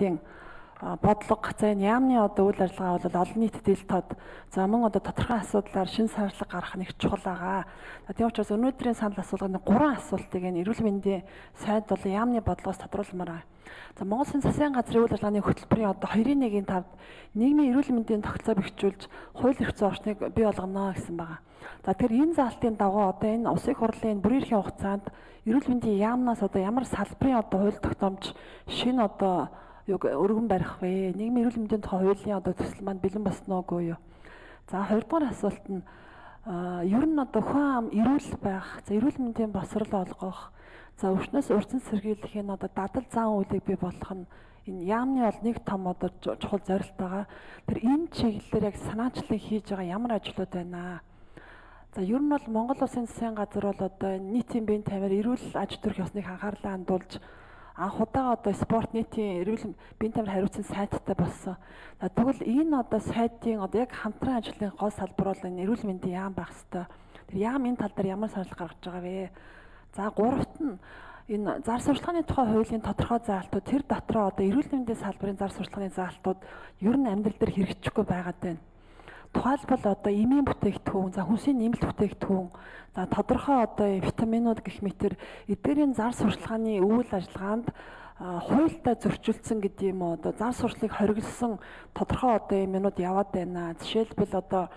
нийтийн бодлого за энэ яамны одоо үйл ажиллагаа бол олон нийтэд ил тод за мөн одоо тодорхой асуудлаар шин сарлаг гарах нь их чухал байгаа. Тийм учраас өнөөдрийн санал асуулганы гурван асуултыг энэ эрүүл мэндийн сайд бол яамны бодлогоос тодруулмаар. За Монгол Улсын засгийн газрын үйл ажиллагааны хөтөлбөрийн одоо 2.1-ийн 5 нийгмийн эрүүл мэндийн тогтолцоо бэхжүүлж хууль эрх зүйн орчныг бий болгоно гэсэн байгаа. За тэгэхээр энэ заалтын дагуу одоо энэ улсын хурлын бүрийн эрхийн хугацаанд эрүүл мэндийн яамнаас одоо ямар салбарын одоо хууль тогтоомж шинэ одоо юг өргөн барих вэ? Нийгмийн эрүүл мэндийн тухай хуулийн одоо төсөл маань бэлэн босноо үгүй юу? За хоёрдугаар асуулт нь ер нь одоо хүн ам эрүүл байх, за эрүүл мэндийн босрол олгох, за өвчнөөс урьдчилан сэргийлэх энэ одоо дадал зан үйлийг бий болгох нь энэ яамны бол нэг том одоо чухал зорилт байгаа. Тэр энэ чиглэлээр яг санаачлан хийж байгаа ямар ажлууд байна аа? За ер нь бол Монгол Улсын засгийн газар бол одоо нийтийн биеийн тамир эрүүл аж төрх ёсныг анхаарлаа хандуулж анх удаага одоо спорт нийтийн эрүүл биеийн тамир хариуцсан сайттай болсон. Тэгвэл энэ одоо сайтын одоо яг хамтран ажлын гол салбар бол энэ эрүүл мэндийн яам байх хэвээр. Тэр яам энэ тал дээр ямар санал гаргаж байгаа вэ? За гуравт нь энэ зар сурталчилгааны тухай хуулийн тодорхой заалтууд тэр дотроо одоо эрүүл мэндийн салбарын зар сурталчилгааны заалтууд ер нь амьдрал дээр хэрэгжихгүй байгаад байна. Тухайлбал одоо эмийн бүтээгдэхүүн, за хүнсийн нэмэлт бүтээгдэхүүн, за тодорхой одоо витаминууд гэх мэтэр эдгээрийн зар сурталчилгааны үйл ажиллагаанд хуйлтай зөрчилдсөн гэдэг юм уу одоо зар сурталыг хориглосон тодорхой одоо юм юмуд яваад байна. Жишээлбэл одоо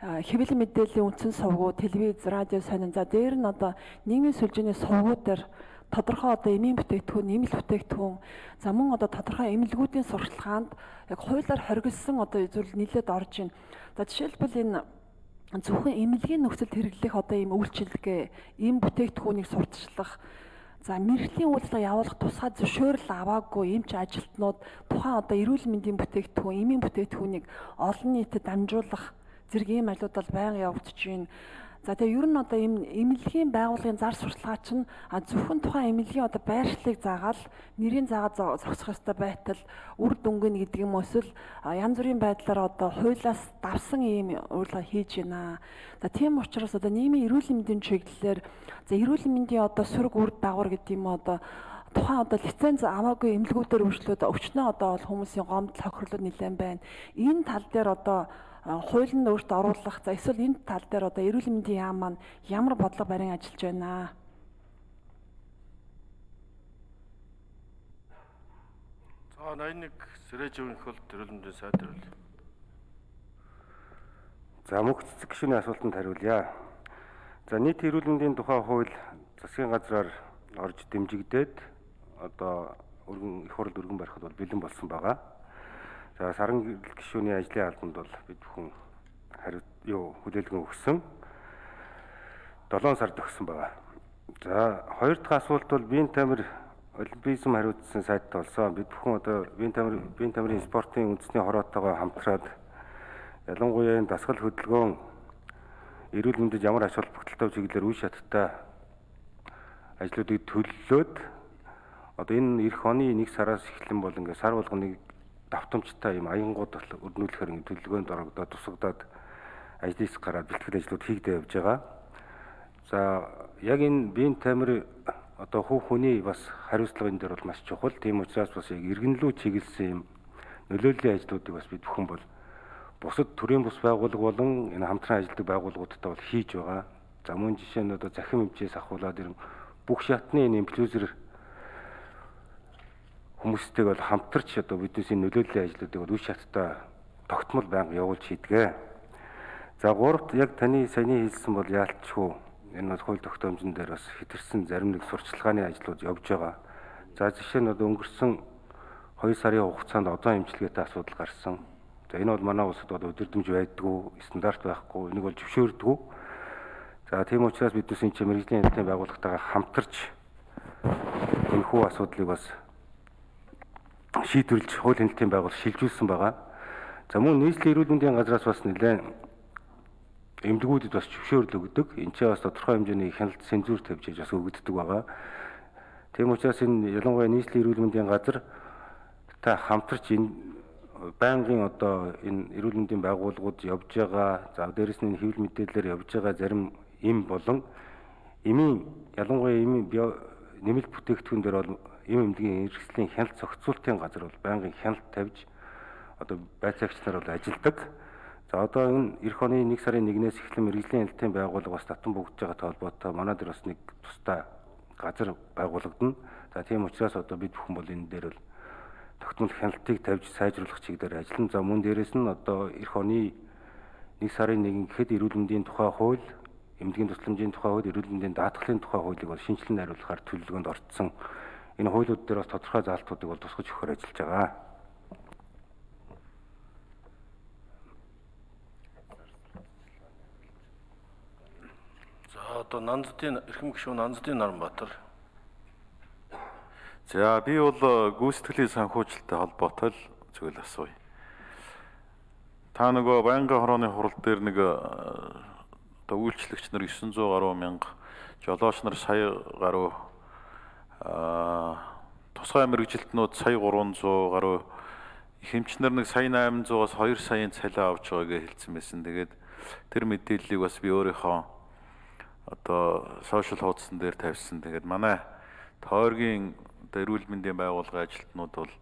хэвлэл мэдээллийн үндсэн сувгууд, телевиз, радио сонин за дээр нь одоо нийгмийн сүлжээний сувгууд дээр тодорхой одоо эмийн бүтээгдэхүүн, нэмэлт бүтээгдэхүүн, за мөн одоо тодорхой эмнэлгүүдийн сурталчилгаанд яг хуулиар хориглосон одоо зүйл нийлээд орж ийн. За жишээлбэл энэ зөвхөн эмнэлгийн нөхцөлд хэрэглэх одоо ийм үйлчилгээ, ийм бүтээгдэхүүнийг сурталчлах За мэрэгжлийн үйлчлэг явуулах тусгай зөвшөөрөл аваагүй эмч ажилтнууд тухайн одоо эрүүл мэндийн бүтээгдэхүүн, эмийн бүтээгдэхүүнийг олон нийтэд дамжуулах зэрэг ийм ажлууд бол байнга явагдаж байна. За тэгээ ер нь одоо им эмнэлгийн байгууллагын зар сурталчилгаа чинь зөвхөн тухайн эмнэлгийн одоо байршлыг заагаал нэрийн заагаад зогсох ёстой байтал үр дүнгийн гэдэг юм эсвэл янз бүрийн байдлаар одоо хуулиас давсан ийм урилга хийж байна. За тийм учраас одоо нийгмийн эрүүл мэндийн чиглэлээр за эрүүл мэндийн одоо сөрөг үр дагавар гэдэг юм одоо тухайн одоо лиценз аваагүй эмнэлгүүдээр өршлөөд өвчнөө одоо хүмүүсийн гомдол хохирлууд нэлээд байна. Энэ тал дээр одоо хууль нь өөртөө оруулах за эсвэл энэ тал дээр одоо эрүүл мэндийн яам маань ямар бодлого барин ажиллаж байна За 81 Сэрэживийн хөл эрүүл мэндийн сайд хариул. За мөнх цэцэг гишүүний асуултанд хариулъя. За нийт эрүүл мэндийн тухай хууль засгийн газраар орж дэмжигдээд одоо өргөн их хурл өргөн барихад бол бэлэн болсон байгаа. За саран гишүүний ажлын албанд бол бид бүхэн хариу юу хүлээлгэн өгсөн. 7 сард өгсөн байгаа. За хоёр дахь асуулт бол биеийн тамир олимпизм хариуцсан сайттай болсон. Бид бүхэн одоо биеийн тамир биеийн тамирын спортын үндэсний хороотойгоо хамтраад ялангуяа энэ дасгал хөдөлгөөн эрүүл мэндэд ямар ач холбогдолтой чиглэлээр үе шаттай ажлуудыг төлөлөөд одоо энэ эх оны 1 сараас эхлэн бол ингээд сар болгоныг давтамжтай юм аянгууд өрнүүлэхээр ингэ төлөвлөгөөнд орогдоод тусагдаад ажлаас гараад бэлтгэл ажлууд хийгдэж явж байгаа. За яг энэ биеийн тамир одоо хүү хүний бас хариуцлага энэ дээр бол маш чухал. Тийм учраас бас яг иргэнлүү чиглэсэн юм нөлөөллийн ажлуудыг бас бид бүхэн бол бусад төрийн бус байгууллага болон энэ хамтран ажилладаг байгууллагуудтай бол хийж байгаа. За мөн жишээ нь одоо захим хэмжээс ахуулаад ирэн бүх шатны энэ инклюзер хүмүүстэйг бол хамтарч одоо бидний нөлөөллийн ажлуудыг бол үе шаттай тогтмол байнга явуулж хийдгээ. За гуравт яг таны саяны хэлсэн бол яалтчгүй энэ бол хууль тогтоомжн дээр бас хэтэрсэн зарим нэг сурчлагын ажлууд явж байгаа. За жишээ нь одоо өнгөрсөн 2 сарын хугацаанд одоо имчилгээтэй асуудал гарсан. За энэ бол манай улсад одоо өдөрдөмж байдгүй, стандарт байхгүй, энийг бол зөвшөөрдгүү. За тийм учраас бид үсэн чи мэрэгжлийн хэлтийн байгууллагатайгаа хамтарч энэхүү асуудлыг бас шийдвэрлэж хууль хяналтын байгуул шилжүүлсэн байгаа. За мөн нийслэлийн эрүүл мэндийн газраас бас нэлээд эмнэлгүүдэд бас зөвшөөрөл өгдөг. Энд чинь бас тодорхой хэмжээний хяналт цензур тавьж бас өгөгддөг байгаа. Тийм учраас энэ ялангуяа нийслэлийн эрүүл мэндийн газар та хамтарч энэ байнгын одоо энэ эрүүл мэндийн байгууллагууд явж байгаа. За дээрэс нь хэвлэл мэдээлэлээр явж байгаа зарим эм болон эмийн ялангуяа эмийн нэмэлт бүтээгдэхүүн дээр бол эм эмнэлгийн эрхслийн хяналт зохицуултын газар бол байнгын хяналт тавьж одоо байцаагч нар бол ажилдаг. За одоо энэ эх оны 1 сарын 1-ээс эхлэн мэрэгжлийн хяналтын байгууллага бас татан бүгдж байгаа толботой манай дээр бас нэг тусдаа газар байгуулагдана. За тийм учраас одоо бид бүхэн бол энэ дээр бол тогтмол хяналтыг тавьж сайжруулах чиглэлээр ажиллана. За мөн дээрэс нь одоо эх оны 1 сарын 1 гэхэд эрүүл мэндийн тухай хууль, эмнэлгийн тусламжийн тухай хууль, эрүүл мэндийн даатгалын тухай хуулийг бол шинжилэн найруулахаар төлөвлөгөөнд орцсон. Энэ хуулиуд дээр бас тодорхой заалтуудыг бол тусгаж өгөхөөр ажиллаж байгаа. За одоо Нанздын эрхэм гишүүн Нанздын Наранбаатар. За би бол э, гүйцэтгэлийн санхүүжилттэй холбоотой л зүйл асууя. Та нөгөө байнгын хорооны хурал дээр нэг э, одоо үйлчлэгч нар 900 гаруй мянга, жолооч нар сая гаруй тусгай мэрэгжилтнүүд сая 300 гаруй хэмчнэр нэг сая 800-аас 2 саяын цалин авч байгааг хэлсэн байсан. Тэгээд тэр мэдээллийг бас би өөрийнхөө одоо сошиал хуудсан дээр тавьсан. Тэгээд манай тойргийн эрүүл мэндийн байгууллагын ажилтнууд бол